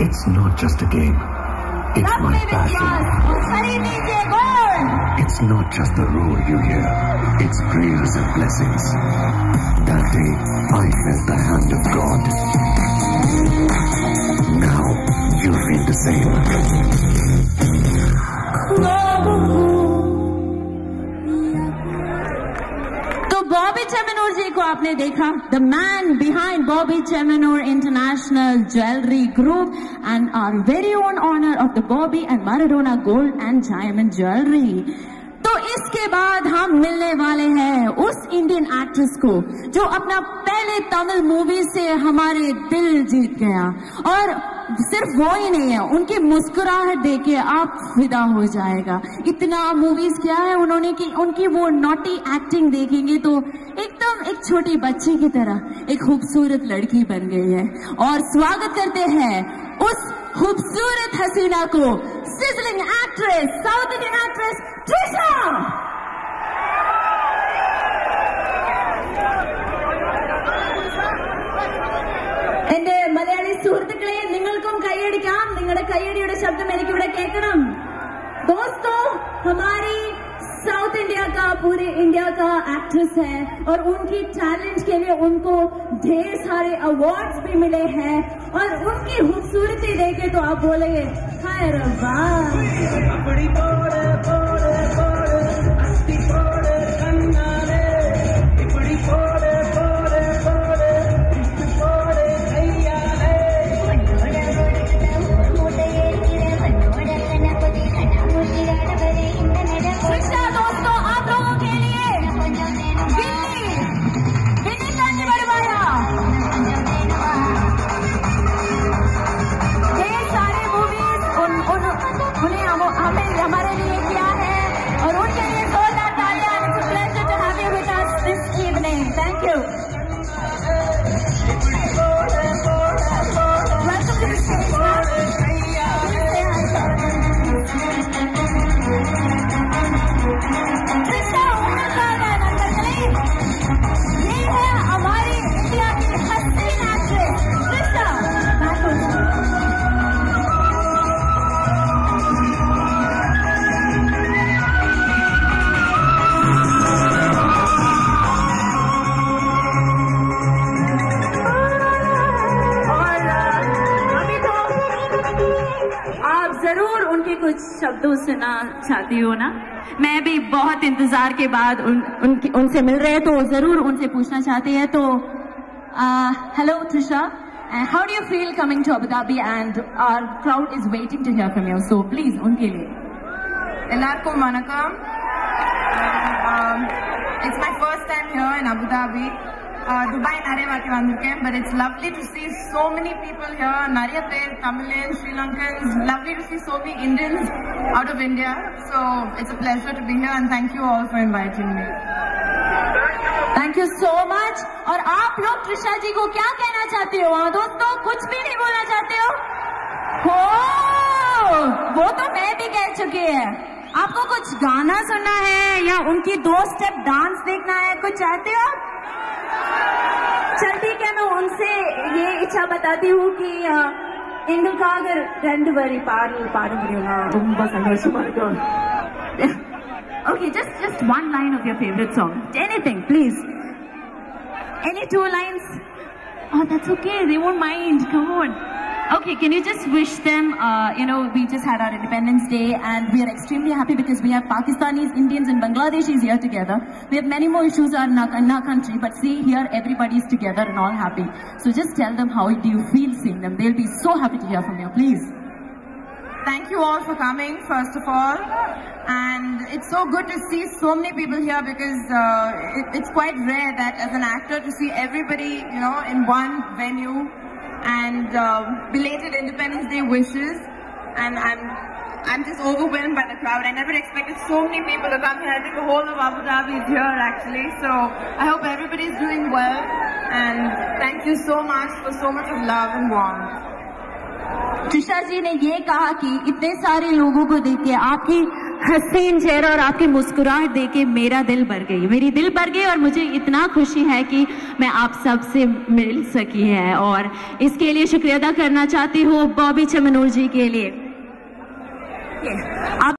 It's not just a game. It's my passion. It's not just the rule you hear. It's prayers and blessings. That day, I felt the hand of God. Now, you feel the same. Bobby चेमनूर जी को आपने देखा। The man behind Boby Chemmanur international jewellery group and our very own owner of the Boby and Maradona gold and diamond jewellery तो इसके बाद हम मिलने वाले हैं उस इंडियन एक्ट्रेस को, जो अपना पहले तमिल मूवी से हमारे दिल जीत गया। और सिर्फ़ वो ही नहीं है, उनकी मुस्कुराहट देख आप फिदा हो जाएगा। इतना मूवीज़ क्या है उन्होंने की उनकी वो नॉटी एक्टिंग देखेंगे तो एकदम एक छोटी बच्ची की तरह एक खूबसूरत लड़की बन गई है। और स्वागत करते हैं उस खूबसूरत हसीना को sizzling actress South Indian actress Trisha നിങ്ങൾക്കും കൈയടിക്കാം നിങ്ങളുടെ കൈയടിയുടെ ശബ്ദം എനിക്കിവിടെ കേൾക്കണം दोस्तों हमारी साउथ इंडिया का पूरे इंडिया का एक्ट्रेस है और उनकी टैलेंट के लिए उनको ढेर सारे अवार्ड्स भी मिले हैं और उनकी खूबसूरती देखे तो आप बोलेंगे हाय रब्बा you. कुछ शब्दों सुना चाहती हो ना मैं भी बहुत इंतजार के बाद उन, उनकी उनसे मिल रहे हैं तो जरूर उनसे पूछना चाहते हैं तो hello Trisha how do you feel coming to Abu Dhabi and our crowd is waiting to hear from you so please उनके लिए எல்லாருக்கும் வணக்கம் it's my first time here in Abu Dhabi Dubai நிறைய வாட்டி வந்திருக்கேன் but it's lovely to see so many people here நிறைய பேர் தமிழன் Sri Lankans lovely to see so many Indians out of India so it's a pleasure to be here and thank you all for inviting me thank you so much और आप लोग त्रिशा जी को क्या कहना चाहते हो हाँ दोस्तों कुछ भी नहीं बोलना चाहते हो हो वो तो मैं भी कह चुकी है आपको कुछ गाना सुनना है या उनकी दो स्टेप डांस देखना है कुछ चाहते हो चल ठीक है मैं उनसे ये इच्छा बताती हूँ कि अ, எங்களுக்காக ரெண்டு வரி பாடல் பாட முடியுமா ரொம்ப சந்தோஷமா இருக்கும் Okay, just just one line of your favorite song. Anything, please. Any two lines? Oh, that's okay. They won't mind. Come on. Okay, can you just wish them? Uh, you know, we just had our Independence Day, and we are extremely happy because we have Pakistanis, Indians, and Bangladeshis here together. We have many more issues in our, in our country, but see here, everybody is together and all happy. So just tell them how do you feel seeing them. They'll be so happy to hear from you. Please. Thank you all for coming, first of all. And it's so good to see so many people here because uh, it, it's quite rare that as an actor to see everybody, you know, in one venue and uh, belated Independence Day wishes. And I'm I'm just overwhelmed by the crowd. I never expected so many people to come here. I think the whole of Abu Dhabi is here actually. So I hope everybody's doing well. And thank you so much for so much of love and warmth. Trisha जी ने ये कहा कि इतने सारे लोगों को देख के आपकी हसीन चेहरा और आपकी मुस्कुराहट देख के मेरा दिल भर गई। मेरी दिल भर गई और मुझे इतना खुशी है कि मैं आप सबसे मिल सकी है। और इसके लिए शुक्रिया अदा करना चाहती हूँ बॉबी चमनूर जी के लिए। आप